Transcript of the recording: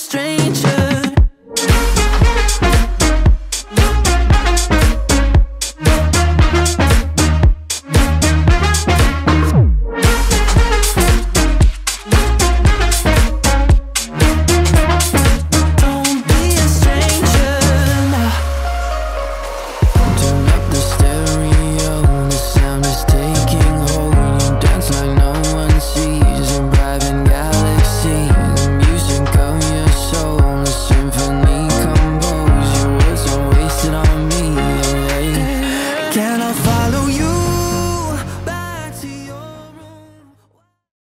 strange